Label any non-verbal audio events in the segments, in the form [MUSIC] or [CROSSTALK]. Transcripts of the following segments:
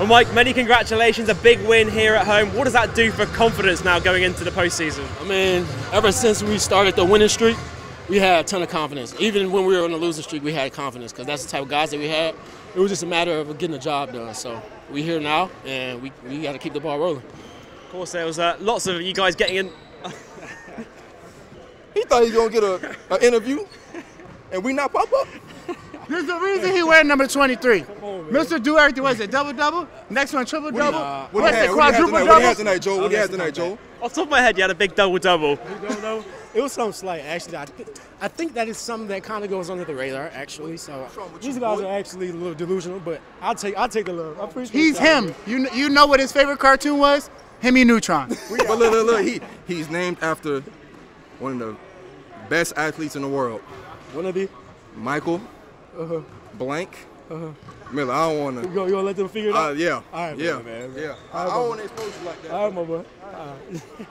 Well, Mike, many congratulations. A big win here at home. What does that do for confidence now going into the postseason? I mean, ever since we started the winning streak, we had a ton of confidence. Even when we were on the losing streak, we had confidence because that's the type of guys that we had. It was just a matter of getting the job done. So we're here now, and we, we got to keep the ball rolling. Of course, there was uh, lots of you guys getting in. He thought he was gonna get a, an interview, and we not pop up. There's a reason he wearing number 23. Mr. Do everything. Was it double double? Next one triple double. What What's he had, what he had quadruple tonight? What he had tonight, Joe? What he had tonight, Joe? Off the top of my head, you had a big double double. don't know. It was something slight, actually. I, th- I think that is something that kind of goes under the radar, actually. So these guys boy? are actually a little delusional, but I'll take I'll take the love. I appreciate He's y'all. him. You kn- you know what his favorite cartoon was? Jimmy Neutron. [LAUGHS] But look, look, look. He he's named after one of the best athletes in the world, Wanna Uh-huh. Michael Blank Uh-huh. Miller. I don't want to. gonna, you gonna let them figure it Uh, out? yeah, All right, yeah, man, man. yeah. I, I don't want to expose you like that. All right, my boy.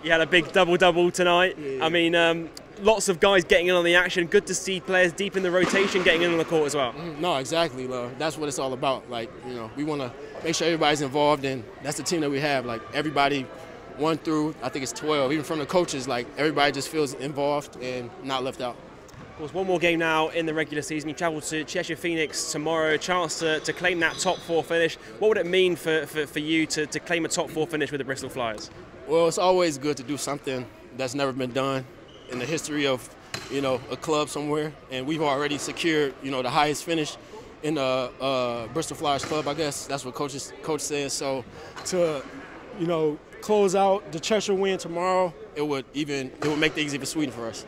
You had a big double double tonight. I mean, um, lots of guys getting in on the action. Good to see players deep in the rotation getting in on the court as well. No, exactly, love. That's what it's all about. Like, you know, we want to make sure everybody's involved, and that's the team that we have. Like, everybody, one through, I think it's 12, even from the coaches, like, everybody just feels involved and not left out. Course, one more game now in the regular season. You travel to Cheshire Phoenix tomorrow, chance to, to claim that top four finish. What would it mean for, for, for you to, to claim a top four finish with the Bristol Flyers? Well, it's always good to do something that's never been done in the history of, you know, a club somewhere. And we've already secured, you know, the highest finish in the uh, Bristol Flyers club. I guess that's what coaches coach says. So To, you know, close out the Cheshire win tomorrow. it would even it would make things even sweeter for us.